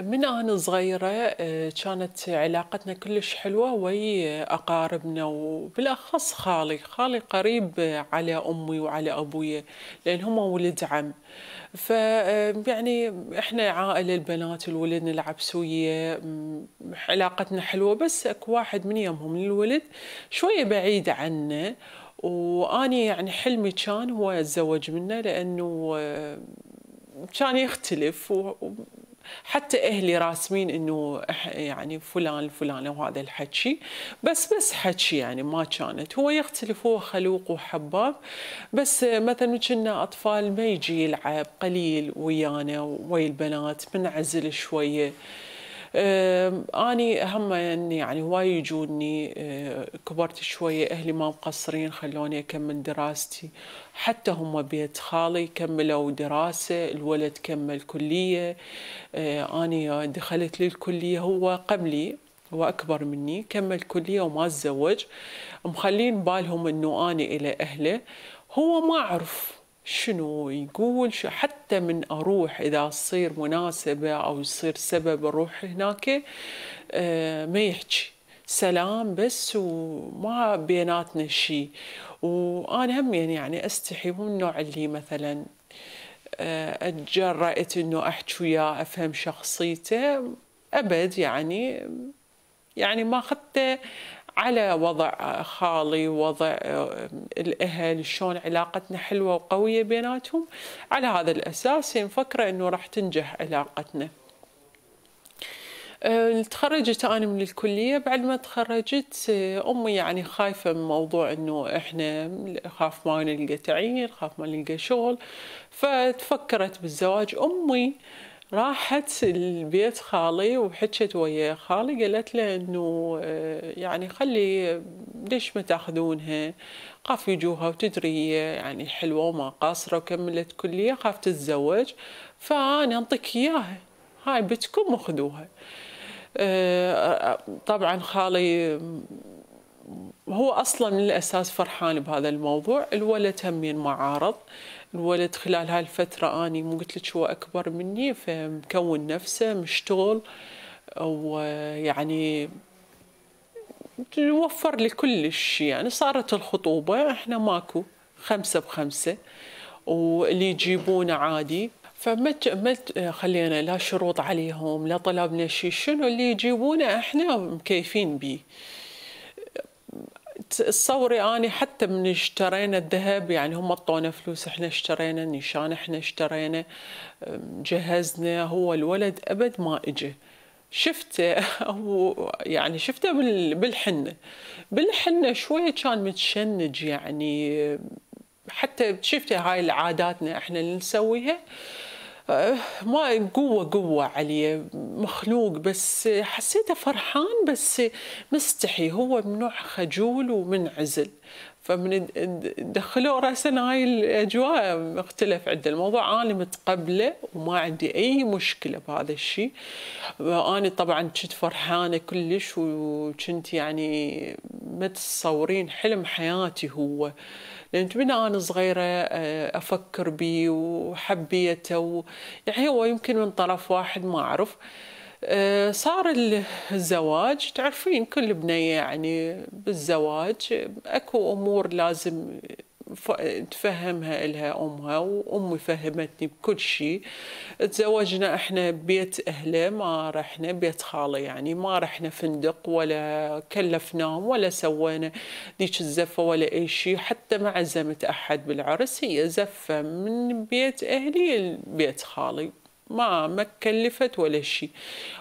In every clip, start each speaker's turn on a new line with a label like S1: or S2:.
S1: من أنا صغيرة آه، كانت علاقتنا كلش حلوة ويا أقاربنا وبالأخص خالي. خالي قريب على أمي وعلى أبويا لأن هم ولد عم. ف يعني إحنا عائلة البنات الولد نلعب سوية. علاقتنا حلوة بس أكو واحد من يمهم الولد شوية بعيد عنا واني يعني حلمي كان هو اتزوج منه لأنه آه، كان يختلف و- حتى أهلي راسمين إنه يعني فلان الفلانه وهذا الحكي. بس بس حكي يعني ما كانت. هو يختلف هو خلوق وحباب. بس مثلا كنا أطفال ما يجي يلعب قليل ويانا ويا البنات منعزل شوية. أم، أني هم أني يعني هواي يجوني أه، كبرت شوية أهلي ما مقصرين خلوني أكمل دراستي. حتى هم بيت خالي كملوا دراسة الولد كمل كلية. أه، أني دخلت للكلية هو قبلي هو أكبر مني كمل كلية وما تزوج. مخلين بالهم أنه أني إلى أهله. هو ما أعرف شنو يقول؟ شو حتى من أروح إذا تصير مناسبة أو يصير سبب أروح هناك آه، ما يحكي. سلام بس وما بيناتنا شيء. وأنا هم يعني, يعني أستحي مو النوع اللي مثلا آه، أتجرأت إنه أحكي وياه أفهم شخصيته. أبد يعني يعني ما أخذته على وضع خالي وضع آه، الأهل شلون علاقتنا حلوة وقوية بيناتهم. على هذا الأساس يعني مفكرة أنه راح تنجح علاقتنا. آه، تخرجت أنا من الكلية. بعد ما تخرجت آه، أمي يعني خايفة من موضوع إنه إحنا خاف ما نلقى تعيين خاف ما نلقى شغل. فتفكرت بالزواج. أمي راحت البيت خالي وحكت ويا خالي قالت له إنه آه، يعني خلي ليش ما تأخذونها؟ خاف يجوها وتدري يعني حلوة وما قاصرة وكملت كلية خاف تتزوج. فأنا أنطيك إياها. هاي بنتكم وخذوها. آه، طبعا خالي هو أصلا من الاساس فرحان بهذا الموضوع. الولد همين معارض الولد خلال هاي الفترة أني مو قلت لك هو أكبر مني فمكون نفسه مشتغل ويعني وفر لي كل شيء يعني صارت الخطوبة إحنا ماكو خمسة بخمسة واللي يجيبونه عادي. فما ما خلينا لا شروط عليهم لا طلبنا شيء شنو اللي يجيبونه إحنا مكيفين بيه. تصوري أني حتى من اشترينا الذهب يعني هم أعطونا فلوس إحنا اشترينا النشان إحنا اشترينا جهزنا هو الولد أبد ما إجى. شفته هو يعني شفته بال- بالحنة. بالحنة شوية كان متشنج يعني حتى شفته هاي العاداتنا إحنا اللي نسويها. ما قوة قوة عليه مخلوق بس حسيته فرحان بس مستحي. هو من نوع خجول ومنعزل فمن دخلوا رأسنا هاي الأجواء اختلف عند الموضوع. أنا متقبلة وما عندي أي مشكلة بهذا الشيء. أنا طبعا كنت فرحانة كلش وكنت يعني ما تتصورين حلم حياتي هو. لأن من أنا صغيرة آه، أفكر بيه وحبيته و... يعني هو يمكن من طرف واحد ما أعرف. آه، صار الزواج تعرفين كل بنية يعني بالزواج أكو أمور لازم تفهمها إلها أمها وأمي فهمتني بكل شيء. تزوجنا إحنا ببيت أهله ما رحنا بيت خالة يعني ما رحنا فندق ولا كلفناهم ولا سوينا ذيك الزفة ولا أي شيء. حتى ما عزمت أحد بالعرس هي زفة من بيت أهلي لبيت خالي. ما ما كلفت ولا شيء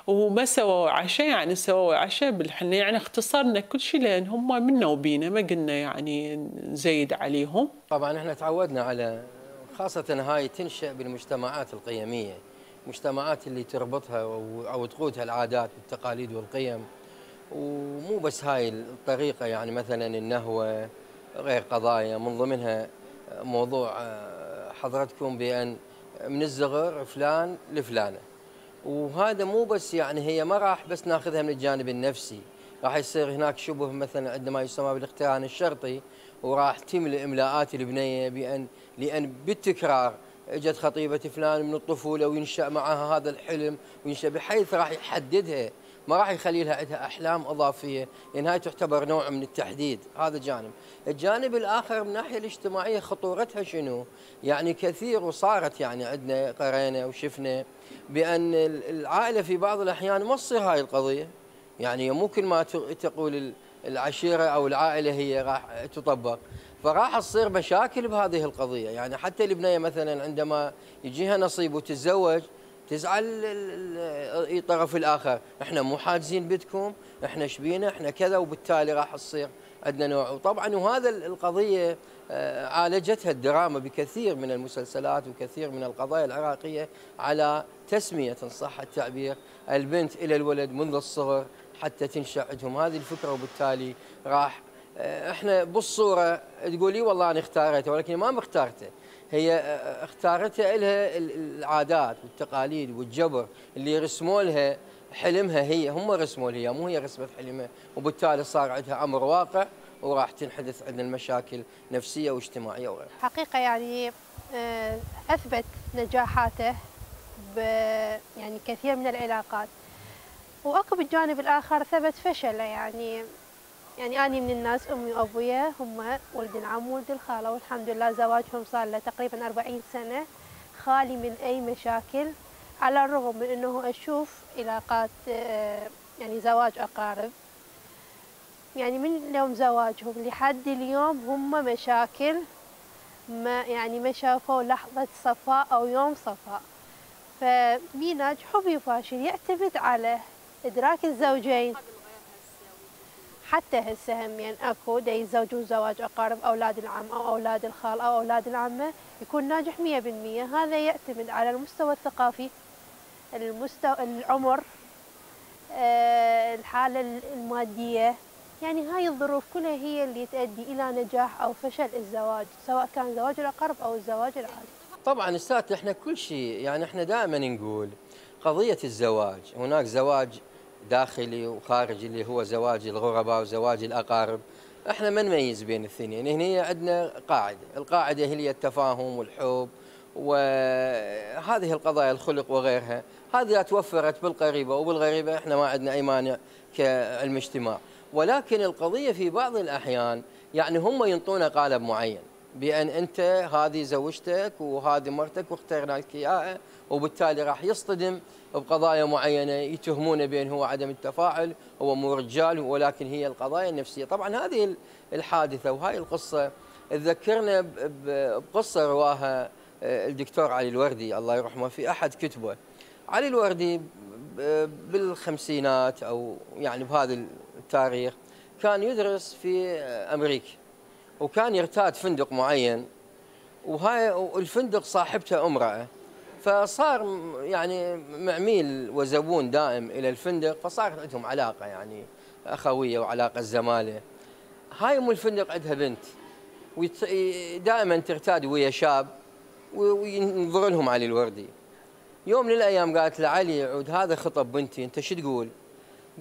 S1: وما سووا عشاء يعني سووا عشاء بالحنة يعني اختصرنا كل شيء لأن هم منا وبينا ما قلنا يعني نزيد عليهم.
S2: طبعا إحنا تعودنا على خاصة هاي تنشأ بالمجتمعات القيمية المجتمعات اللي تربطها أو تقودها العادات والتقاليد والقيم. ومو بس هاي الطريقة يعني مثلا النهوة غير قضايا من ضمنها موضوع آه، حضرتكم بأن من الصغر فلان لفلانة. وهذا مو بس يعني هي ما راح بس ناخذها من الجانب النفسي. راح يصير هناك شبه مثلا عندما يسمى بالاقتران الشرطي وراح تملئ املاءات البنيه بان لأن بالتكرار إجت خطيبة فلان من الطفولة وينشأ معها هذا الحلم وينشأ بحيث راح يحددها. ما راح يخلي لها عندها أحلام إضافية لأن هاي تعتبر نوع من التحديد. هذا جانب. الجانب الآخر من الناحية الاجتماعية خطورتها شنو؟ يعني كثير وصارت يعني عندنا قرينا وشفنا بأن العائلة في بعض الأحيان ما تصير هاي القضية. يعني مو كل ما تقول العشيرة أو العائلة هي راح تطبق. فراح تصير مشاكل بهذه القضية. يعني حتى البنيه مثلا عندما يجيها نصيب وتتزوج تزعل الطرف الآخر. إحنا مو حاجزين بدكم إحنا شبينا إحنا كذا وبالتالي راح تصير عندنا نوع. وطبعا وهذا القضية آه، عالجتها الدراما بكثير من المسلسلات وكثير من القضايا العراقية على تسمية إن صح التعبير. البنت إلى الولد منذ الصغر حتى تنشأ عندهم هذه الفكرة وبالتالي راح آه، إحنا بالصورة تقولي والله أنا اختارته ولكن ما مختارته. هي آه، اختارتها لها العادات والتقاليد والجبر اللي رسموا لها حلمها هي. هم رسموا لها مو هي رسمت حلمها. وبالتالي صار عندها أمر واقع وراح تنحدث عندنا المشاكل نفسية واجتماعية وغيرها.
S3: حقيقة يعني آه، أثبت نجاحاته ب يعني كثير من العلاقات. وأكو بالجانب الآخر ثبت فشله يعني. يعني أنا من الناس أمي وأبويا هم ولد العم وولد الخالة والحمد لله زواجهم صار له تقريبا أربعين سنة. خالي من أي مشاكل على الرغم من أنه أشوف علاقات آه، يعني زواج أقارب. يعني من يوم زواجهم لحد اليوم هم مشاكل ما يعني ما شافوا لحظة صفاء أو يوم صفاء. فمين ناجح وبيفاشل يعتمد على إدراك الزوجين. حتى هسه هم اكو دا يتزوجون زواج اقارب أولاد العم أو أولاد الخال أو أولاد العمة يكون ناجح 100% هذا يعتمد على المستوى الثقافي المستوى العمر آه، الحالة المادية. يعني هاي الظروف كلها هي اللي تؤدي إلى نجاح أو فشل الزواج سواء كان زواج الاقارب أو الزواج العادي
S2: طبعا أستاذ إحنا كل شيء يعني إحنا دائما نقول قضية الزواج. هناك زواج داخلي وخارجي اللي هو زواج الغرباء وزواج الأقارب. إحنا ما نميز بين الاثنين. هنا عندنا قاعدة. القاعدة هي التفاهم والحب وهذه القضايا الخلق وغيرها. هذه توفرت بالقريبة وبالغريبة. إحنا ما عندنا أي مانع كعلم اجتماع. ولكن القضية في بعض الأحيان يعني هم ينطونا قالب معين بأن أنت هذه زوجتك وهذه مرتك واخترنا لك إياها وبالتالي راح يصطدم بقضايا معينة يتهمونه بأن هو عدم التفاعل هو مو رجال ولكن هي القضايا النفسية. طبعا هذه الحادثة وهاي القصة تذكرنا بقصة رواها آه، الدكتور علي الوردي الله يرحمه في أحد كتبه. علي الوردي بالخمسينات أو يعني بهذا التاريخ كان يدرس في أمريكا وكان يرتاد فندق معين وهاي الفندق صاحبته أمرأة. فصار يعني معميل وزبون دائم إلى الفندق فصارت عندهم علاقة يعني أخوية وعلاقة زماله هاي أم الفندق عندها بنت دائما ترتاد ويا شاب وينظر لهم علي الوردي يوم من الأيام قالت له علي عود هذا خطب بنتي أنت شو تقول؟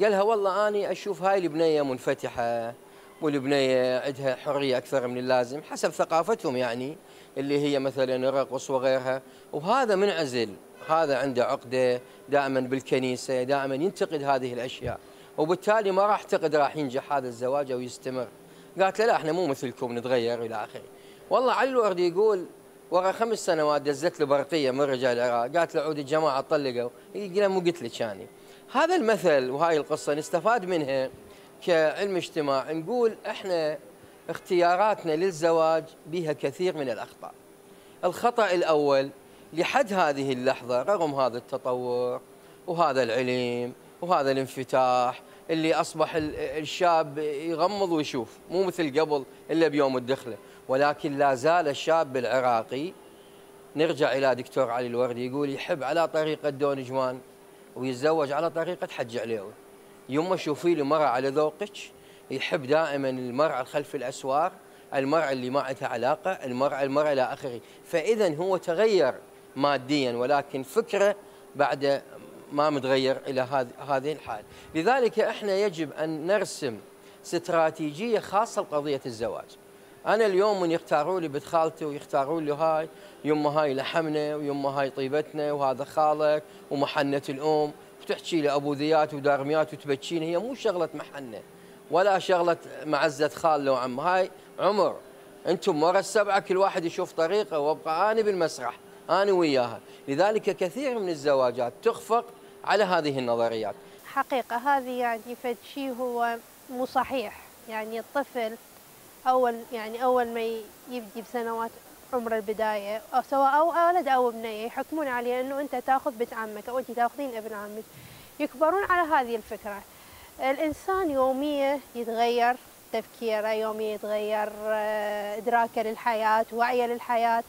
S2: قالها والله أني أشوف هاي البنية منفتحة والبنية عندها حرية أكثر من اللازم حسب ثقافتهم يعني اللي هي مثلا الرقص وغيرها. وهذا منعزل هذا عنده عقدة دائما بالكنيسة دائما ينتقد هذه الأشياء. وبالتالي ما راح اعتقد راح ينجح هذا الزواج أو يستمر. قالت له لا إحنا مو مثلكم نتغير إلى آخره. والله علي الوردي يقول ورا خمس سنوات دزت له برقية من رجال العراق. قالت له عود الجماعة طلقوا. يقول مو قلت لك يعني. هذا المثل وهاي القصة نستفاد منها كعلم اجتماع نقول إحنا اختياراتنا للزواج بها كثير من الأخطاء. الخطأ الأول لحد هذه اللحظة رغم هذا التطور وهذا العلم وهذا الانفتاح اللي أصبح الشاب يغمض ويشوف مو مثل قبل إلا بيوم الدخلة. ولكن لا زال الشاب العراقي نرجع إلى دكتور علي الوردي يقول يحب على طريقة دون جمان ويتزوج على طريقة حج عليوي. يوم شوفي لي مرة على ذوقك يحب دائما المرأة خلف الأسوار المرأة اللي ما عندها علاقة المرأة المرأة إلى آخره. فإذا هو تغير ماديا ولكن فكرة بعد ما متغير إلى هذه الحال. لذلك إحنا يجب أن نرسم استراتيجية خاصة لقضية الزواج. أنا اليوم من يختاروا لي بنت خالتي ويختاروا لي هاي يمه هاي لحمنا ويمه هاي طيبتنا وهذا خالك ومحنة الأم. وتحكي أبو ذيات ودارميات وتبكيني. هي مو شغلة محنة ولا شغلة معزة خال وعم هاي عمر أنتم ورا السبعة كل واحد يشوف طريقة وأبقى أنا بالمسرح أنا وياها. لذلك كثير من الزواجات تخفق على هذه النظريات.
S3: حقيقة هذه يعني فد شيء هو مو صحيح. يعني الطفل أول يعني أول ما يبدي بسنوات عمر البداية. أو سواء أو ولد أو بنية يحكمون عليه أنه أنت تأخذ بنت عمك أو أنت تأخذين ابن عمك. يكبرون على هذه الفكرة. الإنسان يوميا يتغير تفكيره يوميا يتغير آه، إدراكه للحياة وعيه للحياة.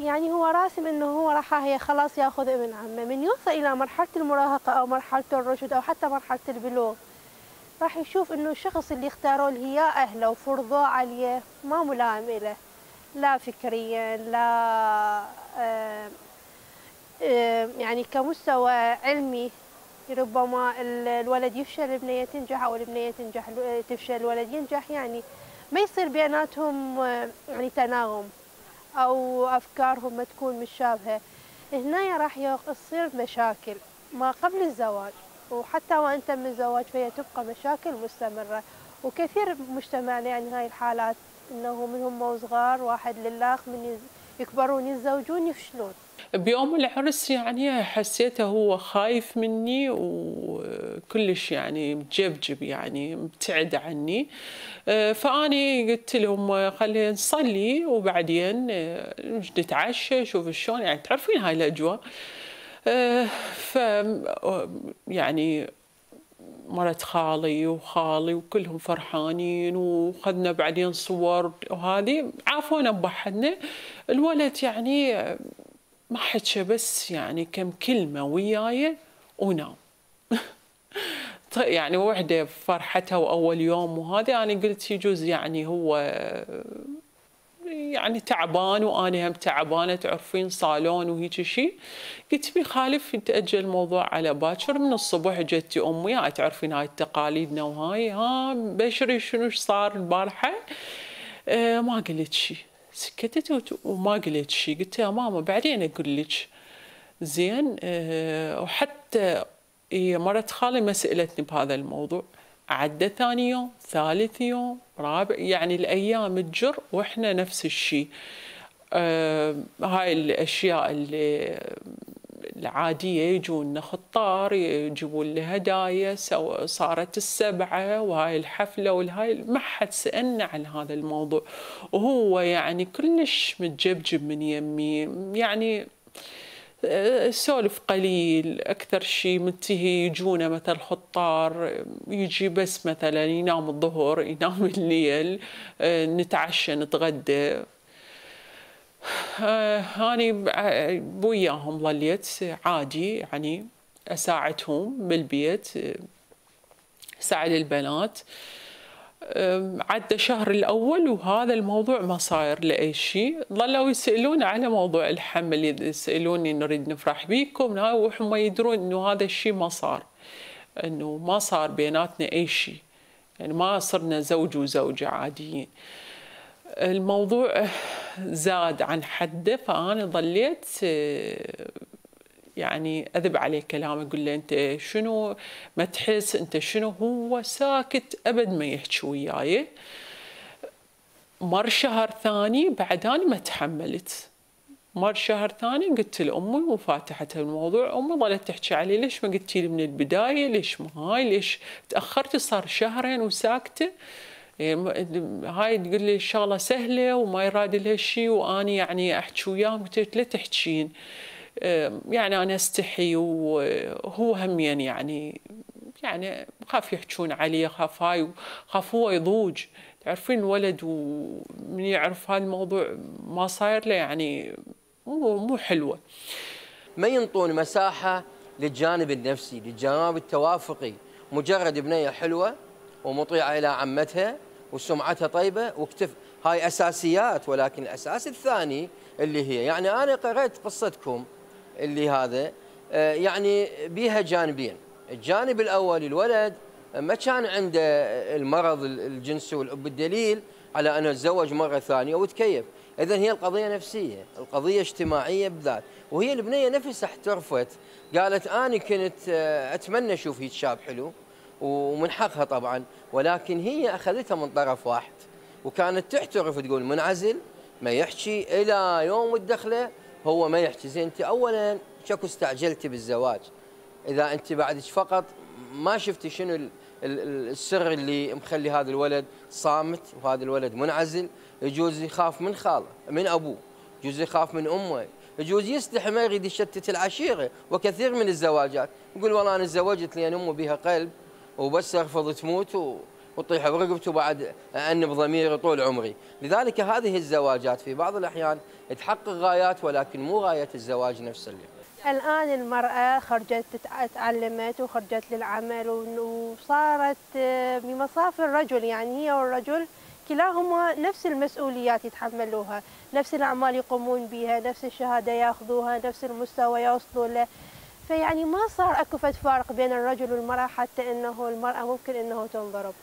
S3: يعني هو راسم إنه هو راح هي خلاص يأخذ ابن عمه. من يوصل إلى مرحلة المراهقة أو مرحلة الرشد أو حتى مرحلة البلوغ راح يشوف إنه الشخص اللي اختاروا له اياه أهله وفرضوه عليه ما ملائم له لا فكريا لا آه، آه، يعني كمستوى علمي ربما الولد يفشل البنية تنجح أو البنية تنجح تفشل الولد ينجح يعني ما يصير بيناتهم آه، يعني تناغم أو أفكارهم ما تكون مشابهة هنا راح يصير مشاكل ما قبل الزواج وحتى وأن تم الزواج فهي تبقى مشاكل مستمرة وكثير بمجتمعنا يعني هاي الحالات إنه من هم وصغار واحد للاخ من يكبرون يتزوجون يفشلون.
S1: بيوم العرس يعني حسيته هو خايف مني وكلش يعني مجبجب يعني مبتعد عني. فأني قلت لهم خلينا نصلي وبعدين نتعشى شوف شلون يعني تعرفين هاي الأجواء. ف يعني مرت خالي وخالي وكلهم فرحانين وخذنا بعدين صور وهذه. عافونا بوحدنا. الولد يعني ما حكى بس يعني كم كلمة وياي ونام. يعني وحدة فرحتها وأول يوم وهذا أنا قلت يجوز يعني هو يعني تعبان وأنا هم تعبانة تعرفين صالون وهيك شيء. قلت بي خالف نتاجل الموضوع على باكر. من الصبح جتي أمي تعرفين هاي تقاليدنا وهاي ها بشري شنو صار البارحة؟ آه ما قلت شيء. سكتت وما قلت شيء. قلت يا ماما بعدين أقول لك. زين آه وحتى هي مرت خالي ما سالتني بهذا الموضوع. عدى ثاني يوم ثالث يوم رابع يعني الأيام تجر وإحنا نفس الشيء آه هاي الأشياء اللي العادية يجون خطار يجيبون له هدايا صارت السبعة وهاي الحفلة والهاي ما حد سألنا عن هذا الموضوع. وهو يعني كلش متجبجب من يمي يعني سولف قليل أكثر شيء منتهي يجونا مثلا خطار يجي بس مثلا ينام الظهر ينام الليل نتعشى نتغدى. أنا وياهم ظليت عادي يعني أساعدهم بالبيت ساعد البنات. عدى شهر الأول وهذا الموضوع ما صاير لأي شيء. ظلوا يسألون على موضوع الحمل يسألوني نريد نفرح بيكم وهم يدرون أنه هذا الشيء ما صار أنه ما صار بيناتنا أي شيء. يعني ما صرنا زوج وزوجة عاديين. الموضوع زاد عن حده فأنا ظليت يعني أذب عليه كلام أقول له أنت شنو؟ ما تحس أنت شنو؟ هو ساكت أبد ما يحكي وياي. مر شهر ثاني بعد أنا ما تحملت. مر شهر ثاني قلت لأمي وفاتحت الموضوع أمي ظلت تحكي علي ليش ما قلتي لي من البداية؟ ليش ما هاي؟ ليش تاخرتي صار شهرين وساكتة. هاي تقول لي الشغله سهلة وما يراد لها شيء واني يعني أحكي وياهم. قلت لا تحكين. يعني أنا أستحي وهو همين يعني يعني خاف يحجون عليه خاف هاي خاف هو يضوج. تعرفين الولد ومن يعرف هذا الموضوع ما صاير له يعني مو مو حلوة.
S2: ما ينطون مساحة للجانب النفسي للجانب التوافقي. مجرد بنية حلوة ومطيعة إلى عمتها وسمعتها طيبة واكتف هاي أساسيات ولكن الأساس الثاني اللي هي. يعني أنا قريت قصتكم اللي هذا. آه، يعني بيها جانبين. الجانب الأول الولد ما كان عنده المرض الجنسي بالدليل على أن أتزوج مرة ثانية وتكيف. إذا هي القضية نفسية القضية اجتماعية بذات. وهي البنية نفسها احترفت. قالت أنا كنت آه، أتمنى أشوف هيك شاب حلو ومن حقها طبعا ولكن هي أخذتها من طرف واحد. وكانت تحترف تقول منعزل ما يحكي إلى يوم الدخلة هو ما يحكي زين أنت أولا شكو استعجلتي بالزواج. إذا أنت بعدك فقط ما شفتي شنو السر اللي مخلي هذا الولد صامت وهذا الولد منعزل. يجوز يخاف من خاله من أبوه. يجوز يخاف من أمه. يجوز يستحي ما يريد يشتت العشيرة. وكثير من الزواجات يقول والله أنا تزوجت لأن أمه بها قلب وبس ارفض تموت و... وتطيح برقبته بعد أنب ضميري طول عمري. لذلك هذه الزواجات في بعض الأحيان تحقق غايات ولكن مو غاية الزواج نفسه اللي
S3: الآن المرأة خرجت تعلمت وخرجت للعمل وصارت آه، بمصاف الرجل. يعني هي والرجل كلاهما نفس المسؤوليات يتحملوها نفس الأعمال يقومون بها نفس الشهادة ياخذوها نفس المستوى يوصلوا له. فيعني ما صار أكو فارق بين الرجل والمرأة حتى إنه المرأة ممكن إنه تنضرب.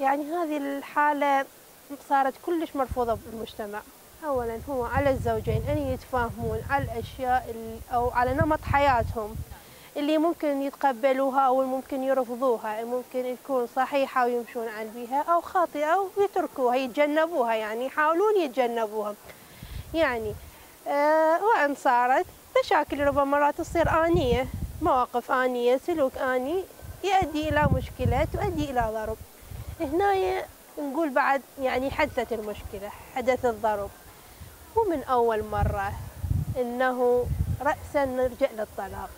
S3: يعني هذه الحالة صارت كلش مرفوضة بالمجتمع. أولا هو على الزوجين أن يتفاهمون على الأشياء أو على نمط حياتهم اللي ممكن يتقبلوها أو ممكن يرفضوها ممكن تكون صحيحة ويمشون على بيها أو خاطئة ويتركوها يتجنبوها يعني يحاولون يتجنبوها. يعني آه وأن صارت مشاكل ربما مرات تصير آنية مواقف آنية سلوك آني يؤدي إلى مشكلة تؤدي إلى ضرب. هنا نقول بعد يعني حدثت المشكلة حدث الضرب. ومن أول مرة إنه رأسا نرجع للطلاق.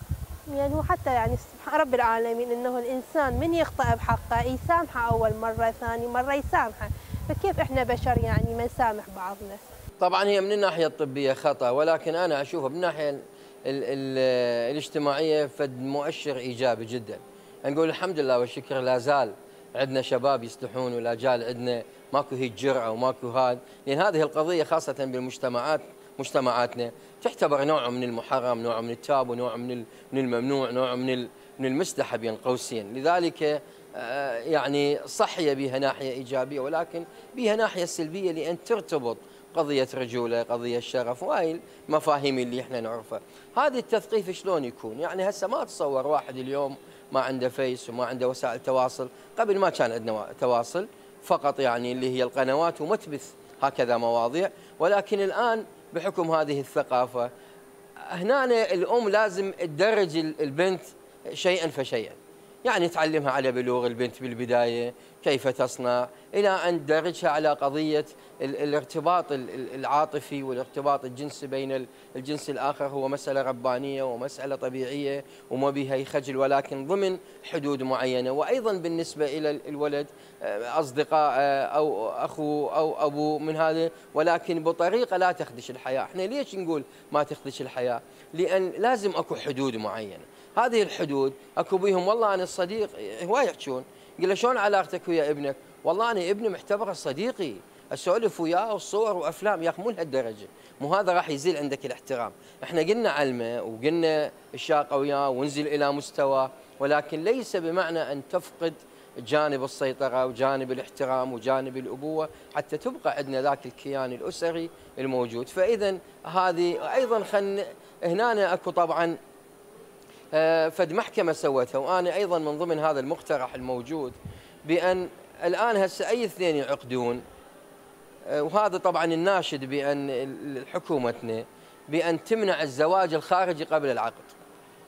S3: يعني وحتى يعني سبحان رب العالمين إنه الإنسان من يخطأ بحقه يسامحه أول مرة ثاني مرة يسامحه. فكيف إحنا بشر يعني ما نسامح بعضنا؟
S2: طبعا هي من الناحية الطبية خطأ ولكن أنا أشوفها من الناحية ال ال الاجتماعية فد مؤشر إيجابي جدا. نقول الحمد لله والشكر لا زال عندنا شباب يستحون ولا جال عندنا ماكو هي جرأة وماكو هذا لأن هذه القضية خاصة بالمجتمعات مجتمعاتنا تعتبر نوع من المحرم نوع من التابو نوع من من الممنوع نوع من من المستحب بين قوسين لذلك آه، يعني صح هي بها ناحية إيجابية ولكن بها ناحية سلبية لأن ترتبط قضية رجولة قضية شرف وهاي المفاهيم اللي إحنا نعرفها. هذه التثقيف شلون يكون؟ يعني هسه ما تصور واحد اليوم ما عنده فيس وما عنده وسائل تواصل. قبل ما كان عندنا تواصل فقط يعني اللي هي القنوات وما تبث هكذا مواضيع. ولكن الآن بحكم هذه الثقافة هنا الأم لازم تدرج البنت شيئا فشيئا. يعني تعلمها على بلوغ البنت بالبداية كيف تصنع؟ إلى أن تدرجها على قضية الارتباط العاطفي والارتباط الجنسي بين الجنس الآخر هو مسألة ربانية ومسألة طبيعية وما بها يخجل ولكن ضمن حدود معينة. وأيضا بالنسبة إلى الولد آه، أصدقاء آه، أو أخو أو أبو من هذا ولكن بطريقة لا تخدش الحياة. إحنا ليش نقول ما تخدش الحياة؟ لأن لازم أكو حدود معينة. هذه الحدود. أكو بيهم والله أنا الصديق هواي يحجون. قل له شلون علاقتك ويا ابنك؟ والله أنا ابني معتبره صديقي. أسولف وياه وصور وأفلام يا أخي مو لهالدرجة. مو هذا راح يزيل عندك الاحترام. إحنا قلنا علمه وقلنا الشاقة وياه ونزل إلى مستوى ولكن ليس بمعنى أن تفقد جانب السيطرة وجانب الاحترام وجانب الأبوة حتى تبقى عندنا ذاك الكيان الأسري الموجود. فاذا هذه أيضا خل هنا أكو طبعا فد محكمة سوتها وأنا أيضا من ضمن هذا المقترح الموجود بأن الآن هسه أي اثنين يعقدون آه، وهذا طبعا الناشد بأن حكومتنا بأن تمنع الزواج الخارجي قبل العقد.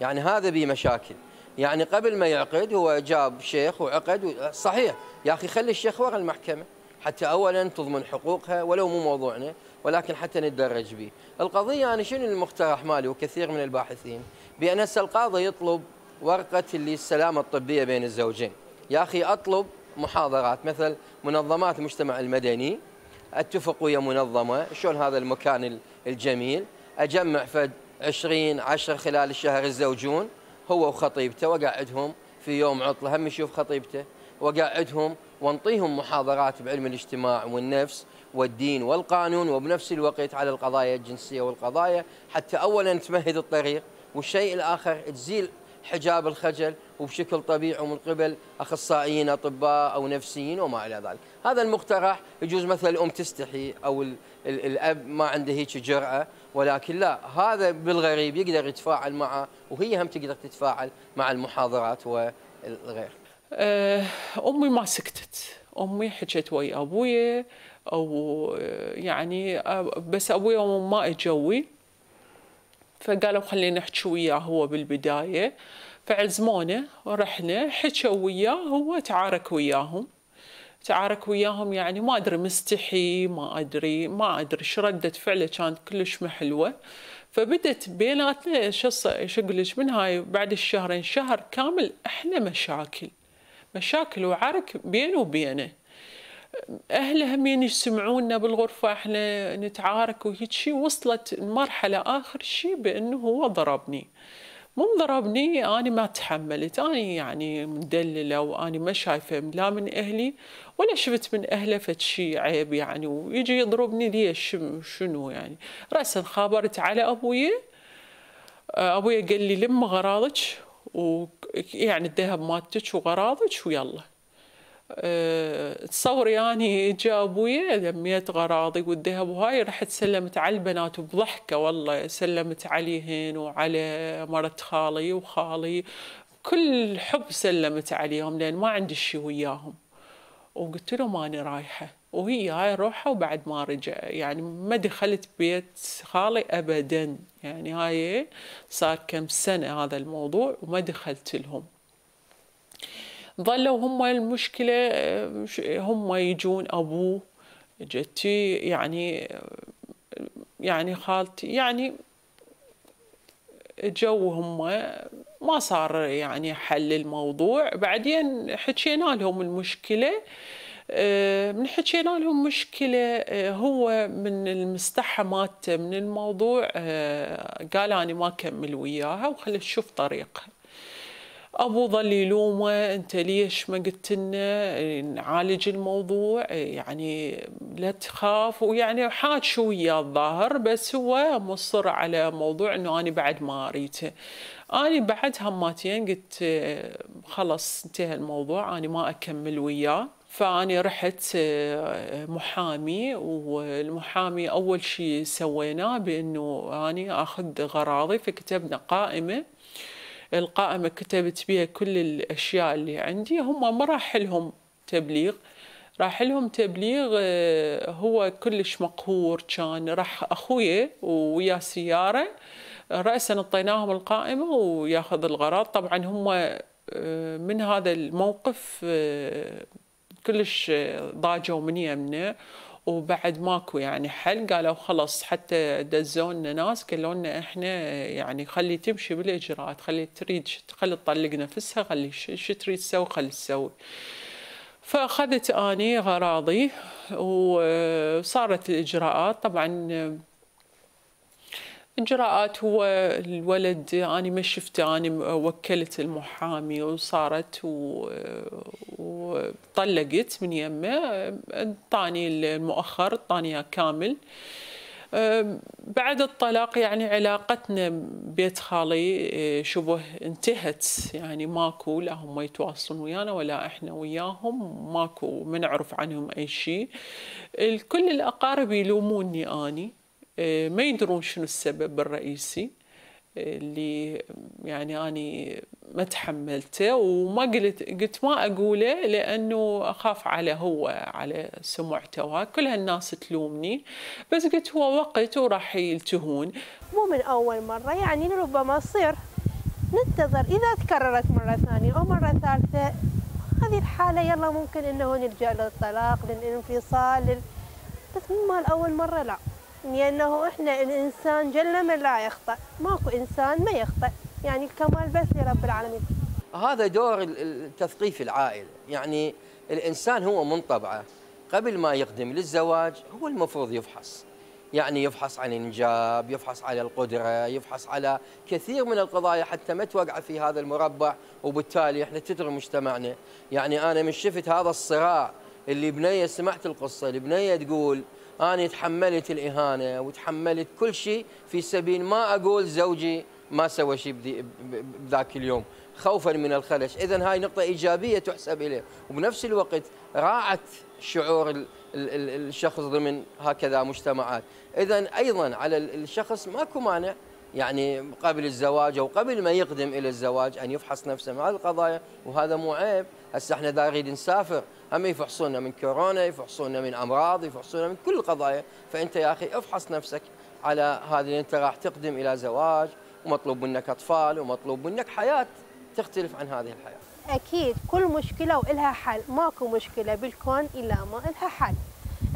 S2: يعني هذا بمشاكل يعني قبل ما يعقد هو جاب شيخ وعقد صحيح. يا أخي خلي الشيخ ورا المحكمة. حتى أولا تضمن حقوقها ولو مو موضوعنا. ولكن حتى نتدرج به. القضية أنا شنو المقترح مالي وكثير من الباحثين؟ بأن هسه القاضي يطلب ورقة اللي السلامة الطبية بين الزوجين. يا أخي أطلب محاضرات مثل منظمات المجتمع المدني أتفق ويا منظمة شلون هذا المكان الجميل أجمع فد 20 10 خلال الشهر الزوجون هو وخطيبته وقعدهم في يوم عطلة هم يشوف خطيبته وقعدهم وأنطيهم محاضرات بعلم الاجتماع والنفس والدين والقانون وبنفس الوقت على القضايا الجنسية والقضايا حتى أولا تمهد الطريق والشيء الآخر تزيل حجاب الخجل وبشكل طبيعي ومن قبل أخصائيين أطباء أو نفسيين وما إلى ذلك، هذا المقترح يجوز مثلا الأم تستحي أو ال ال الأب ما عنده هيك جرأة ولكن لا هذا بالغريب يقدر يتفاعل معه وهي هم تقدر تتفاعل مع المحاضرات والغير.
S1: آه، أمي ما سكتت أمي حكت ويا أبويا أو يعني بس ابويا ما اجوي فقالوا خلينا نحكي وياه هو بالبداية. فعزمونا ورحنا حكوا وياه هو تعارك وياهم. تعارك وياهم يعني ما أدري مستحي ما أدري ما أدري شو ردة فعله كانت كلش محلوه فبدت بيناتنا شو أقول لك من هاي بعد الشهرين شهر كامل إحنا مشاكل. مشاكل وعرك بينه وبينه. اهله همين يسمعونا بالغرفة إحنا نتعارك وهيك. شيء وصلت المرحله آخر شيء بأنه هو ضربني. مو ضربني أنا ما تحملت. أنا يعني مدللة وأنا ما شايفة لا من أهلي ولا شفت من أهله فد شيء عيب يعني. ويجي يضربني ليش؟ شنو يعني؟ رأسا خابرت على أبوي أبوي قال لي لم غراضك ويعني الذهب مالتك وغراضك ويلا. أه تصوري يعني جاء أبويا لميت غراضي والذهب وهاي رحت سلمت على البنات وبضحكه والله. سلمت عليهن وعلى مرت خالي وخالي. كل حب سلمت عليهم لأن ما عندي شي وياهم. وقلت له ماني رايحة. وهي هاي روحها وبعد ما رجع. يعني ما دخلت بيت خالي ابدا. يعني هاي صار كم سنة هذا الموضوع وما دخلت لهم. ظلوا هم المشكلة هم يجون أبوه جدتي يعني يعني خالتي يعني جو هم ما صار يعني حل الموضوع. بعدين حكينا لهم المشكلة من حكينا لهم مشكلة هو من المستحى مالته من الموضوع قال أنا ما أكمل وياها وخلي تشوف طريقها. أبو ظل يلومه أنت ليش ما قلت لنا؟ نعالج الموضوع يعني لا تخاف. ويعني حاج وياه الظاهر بس هو مصر على موضوع إنه أنا بعد ما اريته أنا بعد هماتين قلت خلص انتهى الموضوع أنا ما أكمل وياه. فأنا رحت محامي والمحامي أول شيء سويناه بأنه أنا أخذ غراضي فكتبنا قائمة. القائمة كتبت بها كل الأشياء اللي عندي. هم ما راح لهم تبليغ. راح لهم تبليغ هو كلش مقهور كان. راح أخويا ويا سيارة رأسا أعطيناهم القائمة وياخذ الغراض. طبعا هم من هذا الموقف كلش ضاجوا من يمنا وبعد ماكو يعني حل. قالوا خلص حتى دزونا ناس قالوا لنا إحنا يعني خلي تمشي بالإجراءات خلي تريد خلي تطلق نفسها خلي شو تريد تسوي خلي تسوي. فأخذت آني غراضي وصارت الإجراءات. طبعا إجراءات هو الولد أنا ما شفته أنا وكلت المحامي وصارت وطلقت من يمه. طاني المؤخر طاني كامل. بعد الطلاق يعني علاقتنا بيت خالي شبه انتهت. يعني ماكو لا هم يتواصلون ويانا ولا إحنا وياهم. ماكو ما نعرف عنهم أي شيء. كل الأقارب يلوموني أني. ما يدرون شنو السبب الرئيسي اللي يعني أنا ما تحملته وما قلت قلت ما أقوله لأنه أخاف على هو على سمعته. كل هالناس تلومني بس قلت هو وقت وراح يلتهون.
S3: مو من أول مرة يعني ربما تصير ننتظر. إذا تكررت مرة ثانية أو مرة ثالثة هذه الحالة يلا ممكن إنه نلجأ للطلاق للانفصال بس مو مال أول مرة لا. لأنه إحنا الإنسان جل من لا يخطأ. ماكو إنسان ما يخطأ. يعني الكمال بس لرب العالمين.
S2: هذا دور التثقيف العائلة يعني الإنسان هو من طبعه. قبل ما يقدم للزواج هو المفروض يفحص. يعني يفحص عن الإنجاب يفحص على القدرة يفحص على كثير من القضايا حتى ما توقع في هذا المربع. وبالتالي إحنا تدري مجتمعنا. يعني أنا من شفت هذا الصراع اللي بنية سمعت القصة البنية تقول أنا تحملت الإهانة وتحملت كل شيء في سبيل ما أقول زوجي ما سوى شيء بذاك اليوم. خوفا من الخلش. اذا هاي نقطة إيجابية تحسب إليه. وبنفس الوقت راعت شعور الشخص ضمن هكذا مجتمعات. اذا أيضا على الشخص ماكو مانع يعني قبل الزواج أو قبل ما يقدم إلى الزواج أن يفحص نفسه من هذه القضايا وهذا مو عيب. هسه إحنا دا نريد نسافر. هم يفحصونا من كورونا يفحصونا من أمراض يفحصونا من كل القضايا فأنت يا أخي افحص نفسك على هذه اللي أنت راح تقدم إلى زواج ومطلوب منك أطفال ومطلوب منك حياة تختلف عن هذه الحياة.
S3: أكيد كل مشكلة والها حل ماكو مشكلة بالكون إلا ما لها حل.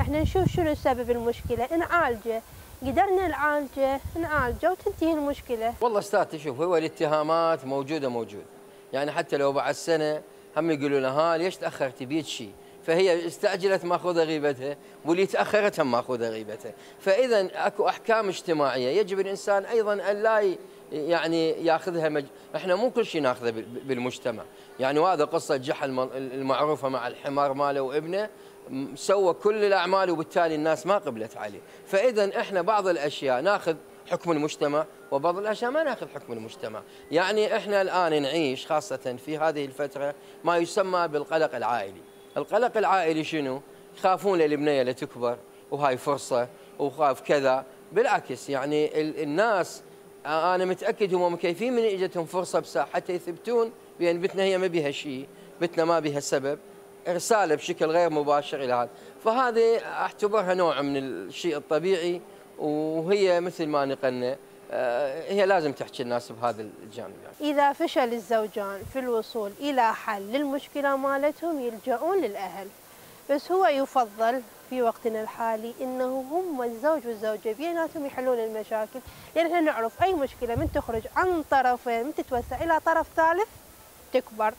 S3: إحنا نشوف شنو سبب المشكلة نعالجه. قدرنا نعالجه نعالجه وتنتهي المشكلة.
S2: والله أستاذ تشوف هو الاتهامات موجودة موجود. يعني حتى لو بعد سنة هم يقولوا لها ليش تاخرتي بيت شيء فهي استعجلت ماخوذه غيبتها واللي تأخرت هم ماخوذه غيبتها فإذا أكو أحكام اجتماعية يجب الإنسان أيضا أن لا يعني يأخذها مج... إحنا مو كل شيء نأخذه بالمجتمع. يعني وهذا قصة جحل المعروفة مع الحمار ماله وابنه سوى كل الأعمال وبالتالي الناس ما قبلت عليه. فإذا إحنا بعض الأشياء نأخذ حكم المجتمع وبعض الأشياء ما ناخذ حكم المجتمع. يعني إحنا الآن نعيش خاصة في هذه الفترة ما يسمى بالقلق العائلي. القلق العائلي شنو؟ يخافون البنيه لتكبر وهاي فرصة وخاف كذا. بالعكس يعني الناس أنا متأكد هم مكيفين من إجتهم فرصة بساعه حتى يثبتون بأن بتنا هي ما بها شيء بتنا ما بها سبب رساله بشكل غير مباشر إلى هذا. فهذه أعتبرها نوع من الشيء الطبيعي وهي مثل ما نقلنا آه، هي لازم تحكي الناس بهذا الجانب
S3: يعني. إذا فشل الزوجان في الوصول إلى حل للمشكلة مالتهم يلجؤون للأهل. بس هو يفضل في وقتنا الحالي إنه هم الزوج والزوجة بيناتهم يحلون المشاكل. لأن إحنا نعرف أي مشكلة من تخرج عن طرفين من تتوسع إلى طرف ثالث تكبر.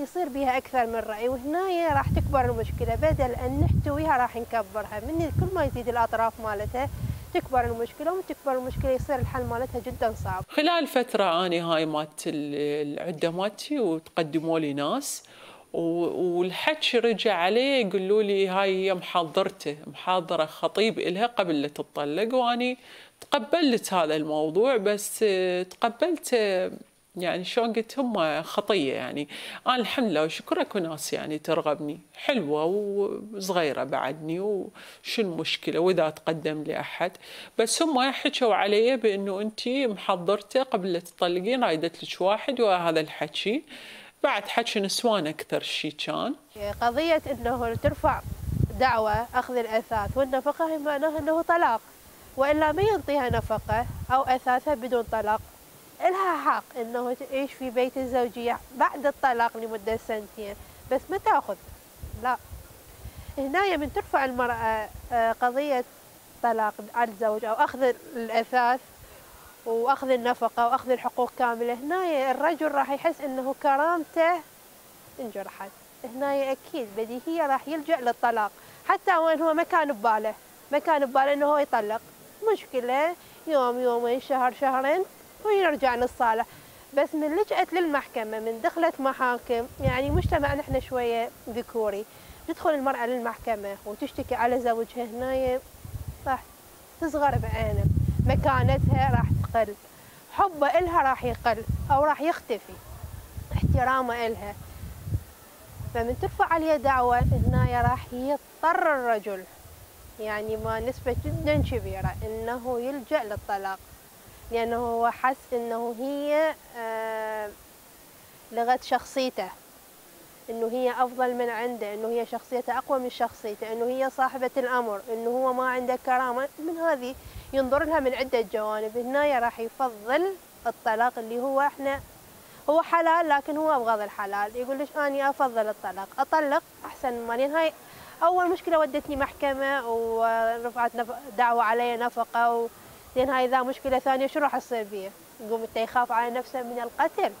S3: ويصير بها أكثر من رأي وهنا راح تكبر المشكلة. بدل أن نحتويها راح نكبرها. من كل ما يزيد الأطراف مالتها تكبر المشكلة ومن تكبر المشكلة يصير الحل مالتها جدا صعب.
S1: خلال فترة اني هاي مالت العدة مالتي وتقدموا لي ناس والحكي رجع عليه يقولوا لي هاي هي محاضرته محاضرة خطيب إلها قبل لا تطلق وأني تقبلت هذا الموضوع بس تقبلت يعني شلون قلت هم خطية يعني. أنا الحمد لله وشكر أكو ناس يعني ترغبني. حلوة وصغيرة بعدني وشو المشكلة؟ وإذا تقدم لي أحد. بس هم حكوا علي بأنه أنت محضرته قبل لا تطلقين رايدت لك واحد وهذا الحكي. بعد حكي نسوان أكثر شيء كان.
S3: قضية أنه ترفع دعوة أخذ الأثاث والنفقة هي معناها أنه طلاق. وإلا ما ينطيها نفقة أو أثاثها بدون طلاق لها حق أنه تعيش في بيت الزوجية بعد الطلاق لمدة سنتين. بس ما تأخذ. لا. هنا من ترفع المرأة آه، قضية طلاق على الزوج أو أخذ الأثاث وأخذ النفقة وأخذ الحقوق كاملة. هنا الرجل راح يحس إنه كرامته انجرحت. هنا أكيد بديهية راح يلجأ للطلاق. حتى وين هو ما كان بباله. ما كان بباله إنه هو يطلق. مشكلة. يوم يومين شهر شهرين. ويرجع للصالح بس من لجأت للمحكمة من دخلت محاكم يعني مجتمعنا إحنا شوية ذكوري. تدخل المرأة للمحكمة وتشتكي على زوجها هنا راح تصغر بعينه مكانتها راح تقل. حبه إلها راح يقل أو راح يختفي. احترامه إلها. فمن ترفع عليه دعوة هنا راح يضطر الرجل يعني ما نسبة جدا كبيرة إنه يلجأ للطلاق. لأنه هو حس إنه هي آه لغت شخصيته إنه هي أفضل من عنده إنه هي شخصيته أقوى من شخصيته إنه هي صاحبة الأمر إنه هو ما عنده كرامة. من هذه ينظر لها من عدة جوانب. هنا راح يفضل الطلاق اللي هو إحنا هو حلال لكن هو أبغض الحلال. يقول ليش أني أفضل الطلاق؟ أطلق أحسن ما لأن هاي أول مشكلة ودتني محكمة ورفعت دعوة علي نفقة و... لأن هاي إذا مشكلة ثانية شو راح تصير بيه يقوم انت يخاف على نفسه من القتل.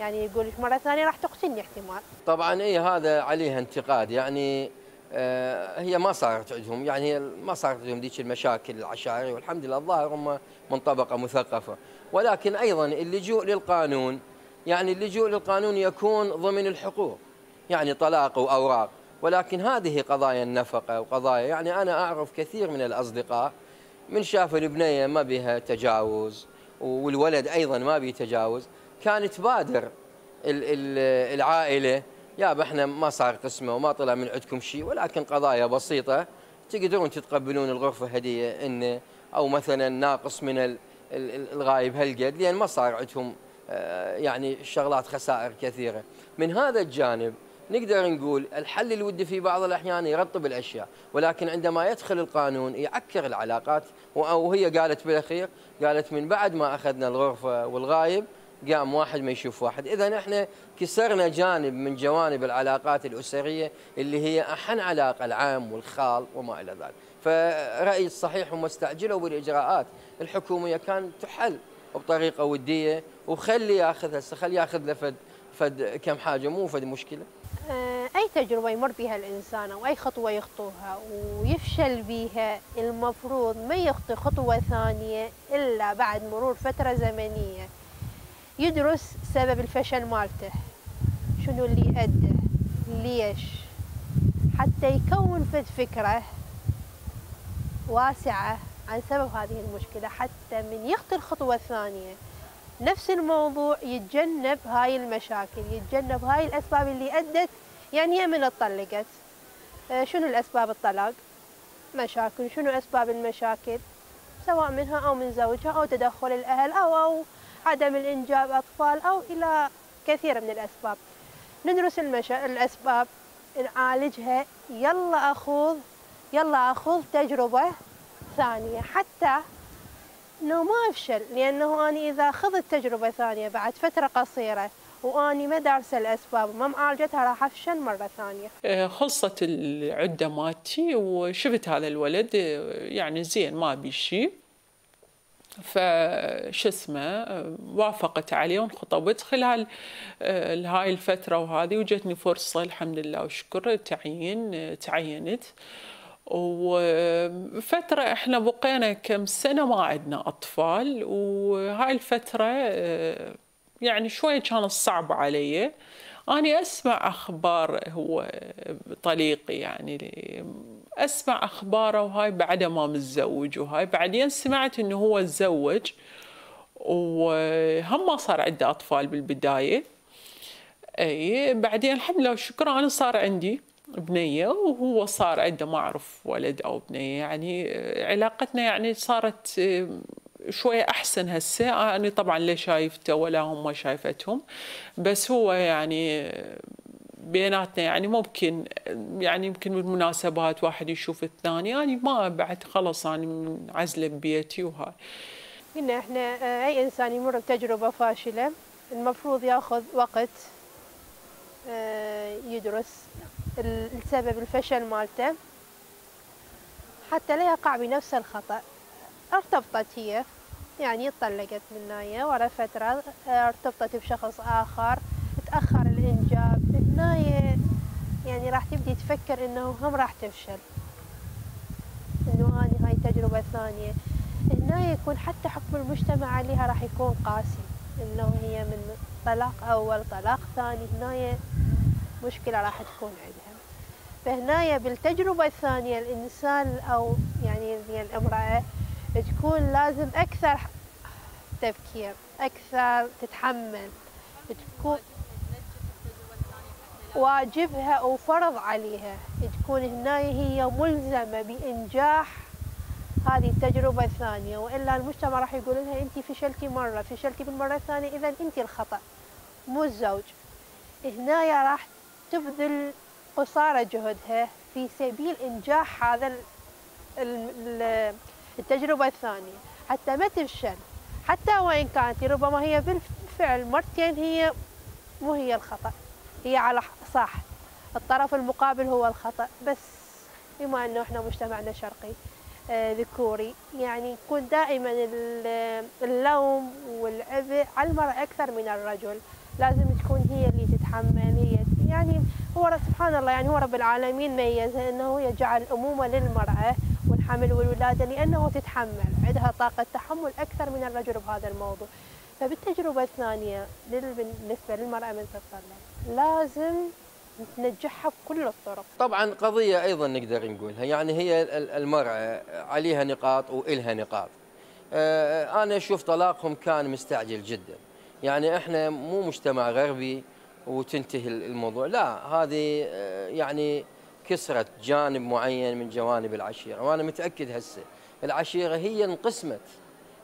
S3: يعني يقول مرة ثانية راح تقتلني احتمال.
S2: طبعا اي هذا عليها انتقاد. يعني آه، هي ما صارت عندهم. يعني ما صارت عندهم ذيك المشاكل العشائرية. والحمد لله الظاهر هم من طبقة مثقفة. ولكن أيضا اللجوء للقانون يعني اللجوء للقانون يكون ضمن الحقوق. يعني طلاق واوراق ولكن هذه قضايا النفقة وقضايا. يعني أنا أعرف كثير من الأصدقاء من شاف البنية ما بها تجاوز والولد أيضا ما بيتجاوز كان تبادر ال- ال- العائلة يا إحنا ما صار قسمة وما طلع من عندكم شيء ولكن قضايا بسيطة. تقدرون تتقبلون الغرفة هدية انه أو مثلا ناقص من ال- ال- الغايب هالقد لأن ما صار عندهم آه، يعني شغلات خسائر كثيرة. من هذا الجانب نقدر نقول الحل الودي في بعض الأحيان يرطب الأشياء ولكن عندما يدخل القانون يعكر العلاقات وهي قالت بالأخير قالت من بعد ما أخذنا الغرفة والغايب قام واحد ما يشوف واحد. اذا إحنا كسرنا جانب من جوانب العلاقات الأسرية اللي هي أحن علاقة العام والخال وما إلى ذلك. فرأيي الصحيح هم استعجلوا بالاجراءات الحكومية كان تحل بطريقة ودية وخلي ياخذ هسه خلي ياخذ له فد فد كم حاجة مو فد مشكلة.
S3: آه، أي تجربة يمر بها الإنسان أو أي خطوة يخطوها ويفشل بها المفروض ما يخطي خطوة ثانية إلا بعد مرور فترة زمنية. يدرس سبب الفشل مالته شنو اللي أدى ليش؟ حتى يكون فد فكرة واسعة عن سبب هذه المشكلة حتى من يخطي الخطوة الثانية. نفس الموضوع يتجنب هاي المشاكل يتجنب هاي الأسباب اللي أدت يعني من اتطلقت آه، شنو الأسباب الطلاق؟ مشاكل. شنو أسباب المشاكل؟ سواء منها أو من زوجها أو تدخل الأهل أو أو عدم الإنجاب أطفال أو إلى كثير من الأسباب. ندرس المشا... الأسباب نعالجها. يلا أخوض يلا أخوض تجربة ثانية. حتى إنه ما أفشل لأنه أني إذا أخذت تجربة ثانية بعد فترة قصيرة وأني ما دارسه الأسباب وما معالجتها راح أفشل مرة ثانية.
S1: آه، خلصت العدة مالتي وشفت هذا الولد يعني زين ما بي شيء فش اسمه وافقت عليه وانخطبت خلال آه، هاي الفترة وهذه وجتني فرصة الحمد لله وشكر تعيين آه، تعينت. وفترة إحنا بقينا كم سنة ما عندنا أطفال وهاي الفترة يعني شوية كانت صعبة علي. أنا أسمع أخبار هو طليقي يعني أسمع أخباره وهاي بعد ما متزوج وهاي بعدين سمعت إنه هو تزوج وهم ما صار عنده أطفال بالبداية. إي بعدين الحمد لله والشكر أنا صار عندي. بنية وهو صار عنده ما أعرف ولد أو بنية. يعني آه، علاقتنا يعني صارت آه، شوية أحسن هسه. أنا طبعا لا شايفته ولا هم شايفتهم. بس هو يعني آه، بيناتنا يعني ممكن يعني يمكن بالمناسبات واحد يشوف الثاني. يعني ما بعد خلص أنا منعزله ببيتي وهاي.
S3: قلنا إحنا آه، أي إنسان يمر بتجربة فاشلة المفروض يأخذ وقت آه، يدرس. السبب الفشل مالته. حتى لا يقع بنفس الخطأ. ارتبطت هي. يعني طلقت من ناية ورا فترة. ارتبطت بشخص آخر. تأخر الإنجاب. هناية يعني راح تبدي تفكر إنه هم راح تفشل. إنه هاني هاي تجربة ثانية. هنا يكون حتى حكم المجتمع عليها راح يكون قاسي. إنه هي من طلاق أول طلاق ثاني. هنا مشكلة راح تكون عندها. فهنا بالتجربة الثانية الإنسان أو يعني الإمرأة تكون لازم أكثر تفكير أكثر تتحمل تكون واجبها وفرض عليها. تكون هنا هي ملزمة بإنجاح هذه التجربة الثانية. وإلا المجتمع راح يقول لها أنت فشلتي مرة فشلتي بالمرة الثانية إذا أنت الخطأ مو الزوج. هنا راح تبذل قصارى جهدها في سبيل إنجاح هذا ال- ال- ال- التجربة الثانية. حتى ما تفشل. حتى وإن كانت ربما هي بالفعل مرتين هي مو هي الخطأ. هي على صح. الطرف المقابل هو الخطأ. بس بما أنه إحنا مجتمعنا شرقي آه، ذكوري يعني يكون دائما ال- اللوم والعبء على المرأة أكثر من الرجل. لازم تكون هي اللي تتحمل هي يعني هو سبحان الله يعني هو رب العالمين ميزها أنه يجعل الأمومة للمرأة والحمل والولادة لأنه تتحمل عندها طاقة تحمل أكثر من الرجل بهذا الموضوع. فبالتجربة الثانية بالنسبة للمرأة من تطلق لازم ننجحها بكل الطرق.
S2: طبعا قضية أيضا نقدر نقولها يعني هي ال- المرأة عليها نقاط وإلها نقاط. آه، أنا أشوف طلاقهم كان مستعجل جدا. يعني إحنا مو مجتمع غربي وتنتهي الموضوع. لا هذه آه، يعني كسرت جانب معين من جوانب العشيرة وأنا متأكد هسه العشيرة هي انقسمت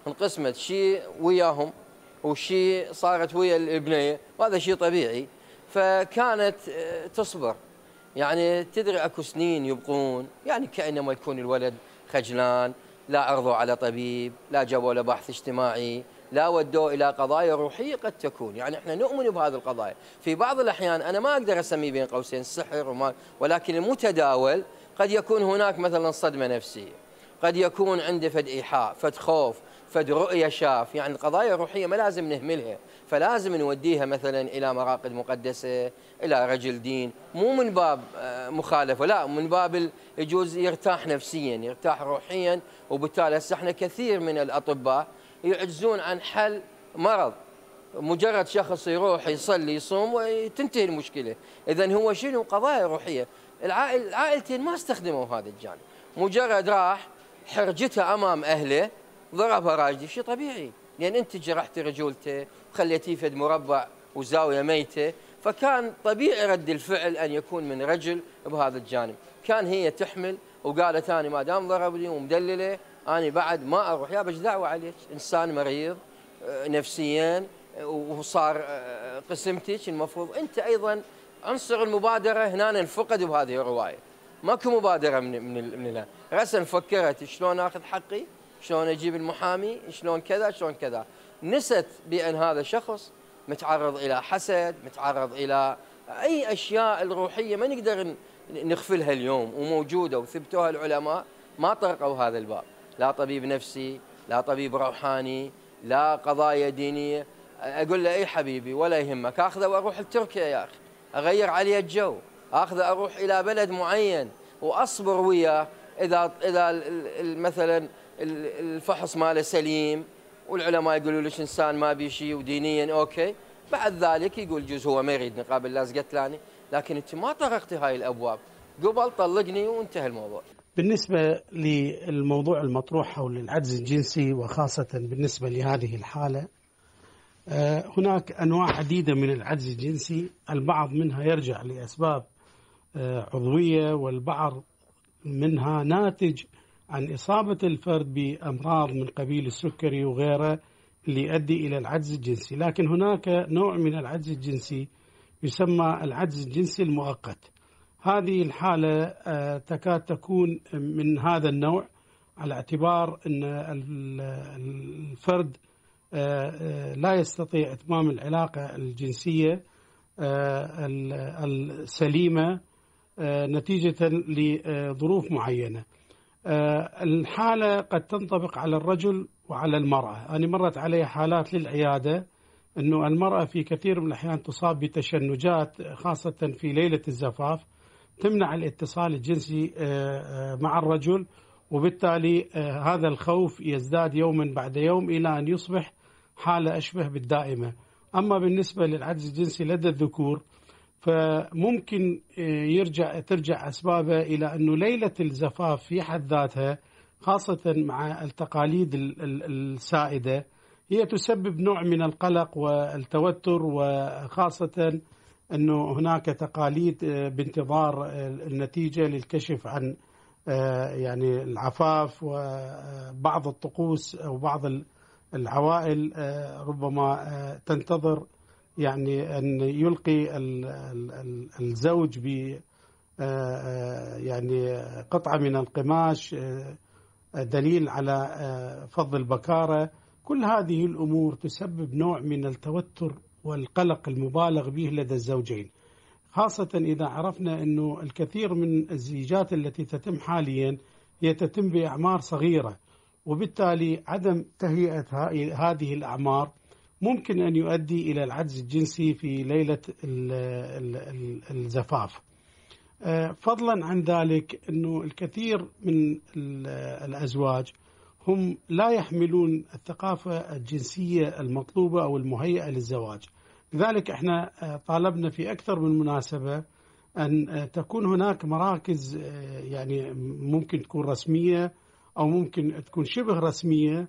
S2: انقسمت. شيء وياهم وشيء صارت ويا البنيه وهذا شيء طبيعي. فكانت آه، تصبر. يعني تدري أكو سنين يبقون. يعني كانما يكون الولد خجلان لا عرضوا على طبيب لا جابوا له بحث اجتماعي. لا ودوه إلى قضايا روحية قد تكون. يعني إحنا نؤمن بهذه القضايا. في بعض الأحيان أنا ما أقدر أسميه بين قوسين سحر وما ولكن المتداول قد يكون هناك مثلا صدمة نفسية. قد يكون عنده فد إيحاء فد خوف فد رؤية شاف. يعني القضايا الروحيه ما لازم نهملها. فلازم نوديها مثلا إلى مراقد مقدسة إلى رجل دين. مو من باب آه، مخالفة لا من باب يجوز يرتاح نفسيا يرتاح روحيا. وبالتالي هسه إحنا كثير من الأطباء يعجزون عن حل مرض. مجرد شخص يروح يصلي يصوم وتنتهي المشكلة. اذا هو شنو؟ قضايا روحية. العائل العائلتين ما استخدموا هذا الجانب. مجرد راح حرجته أمام أهله ضربها راجدي شيء طبيعي. لأن أنت جرحت رجولته وخليتيه فد مربع وزاوية ميتة. فكان طبيعي رد الفعل أن يكون من رجل بهذا الجانب. كان هي تحمل وقالت أنا ما دام ضربني ومدللة أنا بعد ما أروح يا بش دعوه عليك إنسان مريض آه، نفسيا وصار آه، قسمتك. المفروض أنت أيضا عنصر المبادرة هنا انفقد بهذه الرواية. ماكو مبادرة من من من رسم فكرت شلون آخذ حقي شلون أجيب المحامي شلون كذا شلون كذا. نست بأن هذا شخص متعرض إلى حسد متعرض إلى أي أشياء الروحية ما نقدر نغفلها اليوم وموجودة وثبتوها العلماء. ما طرقوا هذا الباب. لا طبيب نفسي لا طبيب روحاني لا قضايا دينية. أقول له إي حبيبي ولا يهمك أخذه وأروح لتركيا يا أخي. أغير عليه الجو. أخذه أروح إلى بلد معين وأصبر وياه. إذا إذا مثلا الفحص ماله سليم والعلماء يقولوا لك إنسان ما بي شيء ودينيا okay. بعد ذلك يقول جوز هو ما يريد نقابل لازقت لاني. لكن أنت ما طرقتي هاي الأبواب. قبل طلقني وانتهى الموضوع.
S4: بالنسبة للموضوع المطروح حول العجز الجنسي وخاصة بالنسبة لهذه الحالة آه، هناك أنواع عديدة من العجز الجنسي البعض منها يرجع لأسباب آه، عضوية والبعض منها ناتج عن إصابة الفرد بأمراض من قبيل السكري وغيره اللي يؤدي إلى العجز الجنسي. لكن هناك نوع من العجز الجنسي يسمى العجز الجنسي المؤقت. هذه الحالة آه، تكاد تكون من هذا النوع على اعتبار أن الفرد آه، آه، لا يستطيع إتمام العلاقة الجنسية السليمة نتيجة لظروف معينة. الحالة قد تنطبق على الرجل وعلى المرأة. أنا مرت علي حالات للعيادة أنه المرأة في كثير من الأحيان تصاب بتشنجات خاصة في ليلة الزفاف. تمنع الاتصال الجنسي آه، آه، مع الرجل وبالتالي آه، هذا الخوف يزداد يوما بعد يوم إلى أن يصبح حالة أشبه بالدائمة. أما بالنسبة للعجز الجنسي لدى الذكور فممكن يرجع ترجع أسبابه إلى انه ليلة الزفاف في حد ذاتها خاصة مع التقاليد السائدة هي تسبب نوع من القلق والتوتر وخاصة أنه هناك تقاليد آه، بانتظار آه، النتيجة للكشف عن آه، يعني العفاف وبعض الطقوس أو بعض العوائل. ربما تنتظر يعني أن يلقي الزوج ب يعني قطعة من القماش دليل على فض البكارة. كل هذه الأمور تسبب نوع من التوتر والقلق المبالغ به لدى الزوجين. خاصة إذا عرفنا أنه الكثير من الزيجات التي تتم حاليا هي تتم بأعمار صغيرة وبالتالي عدم تهيئة هذه الأعمار ممكن أن يؤدي إلى العجز الجنسي في ليلة الزفاف. آه، فضلا عن ذلك أنه الكثير من الأزواج هم لا يحملون الثقافة الجنسية المطلوبة أو المهيئة للزواج. لذلك إحنا آه، طالبنا في أكثر من مناسبة أن آه، تكون هناك مراكز آه، يعني ممكن تكون رسمية أو ممكن تكون شبه رسمية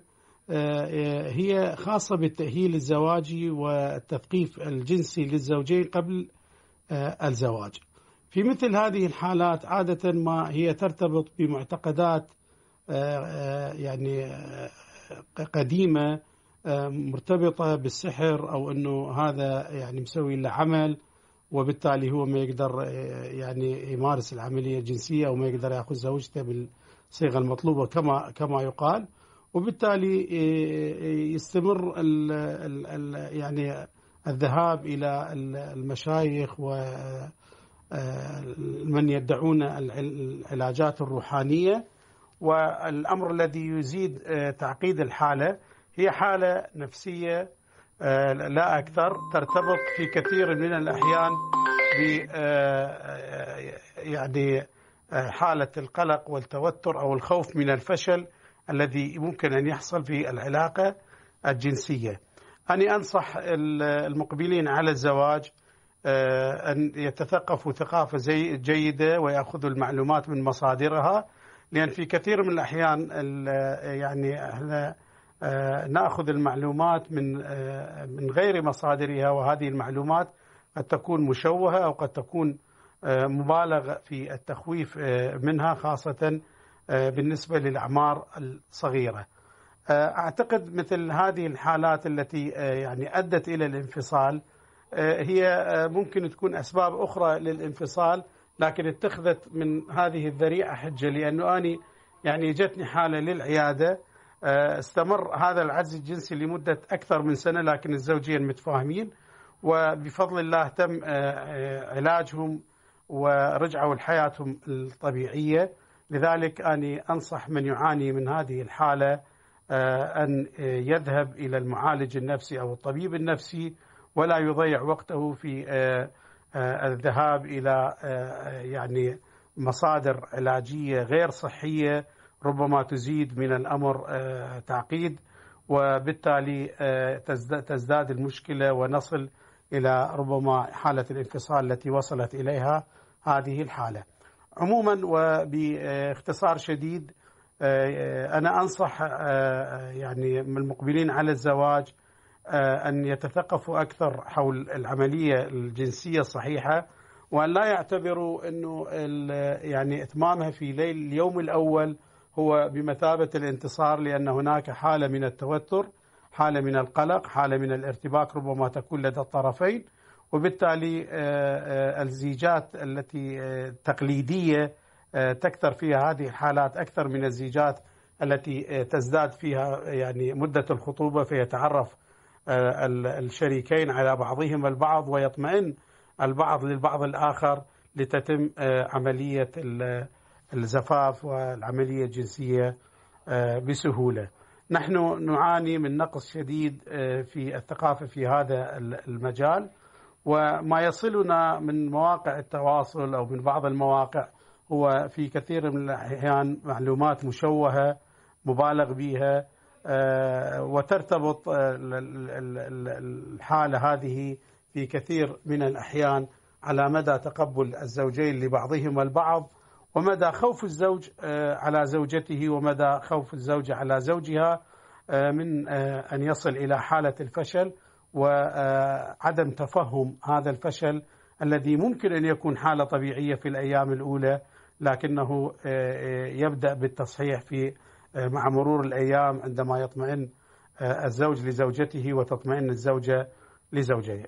S4: هي خاصة بالتأهيل الزواجي والتثقيف الجنسي للزوجين قبل الزواج. في مثل هذه الحالات عادة ما هي ترتبط بمعتقدات يعني قديمة مرتبطة بالسحر أو أنه هذا يعني مسوي له عمل وبالتالي هو ما يقدر يعني يمارس العملية الجنسية أو ما يقدر يأخذ زوجته بالصيغة المطلوبة كما كما يقال. وبالتالي يستمر ال ال يعني الذهاب إلى المشايخ و من يدعون العلاجات الروحانية. والأمر الذي يزيد تعقيد الحالة هي حالة نفسية لا أكثر ترتبط في كثير من الأحيان ب يعني حالة القلق والتوتر أو الخوف من الفشل الذي ممكن أن يحصل في العلاقة الجنسية. أنا أنصح المقبلين على الزواج أن يتثقفوا ثقافة جيدة ويأخذوا المعلومات من مصادرها لأن في كثير من الأحيان يعني إحنا نأخذ المعلومات من من غير مصادرها وهذه المعلومات قد تكون مشوهة أو قد تكون مبالغ في التخويف منها خاصة بالنسبة للأعمار الصغيرة. أعتقد مثل هذه الحالات التي يعني أدت إلى الانفصال هي ممكن تكون أسباب أخرى للانفصال لكن اتخذت من هذه الذريعة حجة لأنه أني يعني جتني حالة للعيادة. استمر هذا العجز الجنسي لمدة أكثر من سنة لكن الزوجين متفاهمين. وبفضل الله تم علاجهم ورجعوا لحياتهم الطبيعية. لذلك أني أنصح من يعاني من هذه الحالة أن يذهب إلى المعالج النفسي أو الطبيب النفسي ولا يضيع وقته في الذهاب إلى يعني مصادر علاجية غير صحية ربما تزيد من الأمر تعقيد وبالتالي تزداد المشكلة ونصل إلى ربما حالة الانفصال التي وصلت إليها هذه الحالة. عموما وباختصار شديد أنا أنصح يعني المقبلين على الزواج أن يتثقفوا أكثر حول العملية الجنسية الصحيحة وأن لا يعتبروا إنه يعني إتمامها في ليل اليوم الأول هو بمثابة الانتصار لأن هناك حالة من التوتر، حالة من القلق، حالة من الارتباك ربما تكون لدى الطرفين وبالتالي الزيجات التي تقليدية تكثر فيها هذه الحالات أكثر من الزيجات التي تزداد فيها يعني مدة الخطوبة فيتعرف الشريكين على بعضهم البعض ويطمئن البعض للبعض الآخر لتتم عملية الزفاف والعملية الجنسية بسهولة. نحن نعاني من نقص شديد في الثقافة في هذا المجال وما يصلنا من مواقع التواصل أو من بعض المواقع هو في كثير من الأحيان معلومات مشوهة مبالغ بها وترتبط الحالة هذه في كثير من الأحيان على مدى تقبل الزوجين لبعضهما البعض ومدى خوف الزوج على زوجته ومدى خوف الزوجه على زوجها من أن يصل إلى حالة الفشل وعدم تفهم هذا الفشل الذي ممكن أن يكون حالة طبيعية في الأيام الأولى لكنه يبدأ بالتصحيح في مع مرور الأيام عندما يطمئن الزوج لزوجته وتطمئن الزوجة لزوجها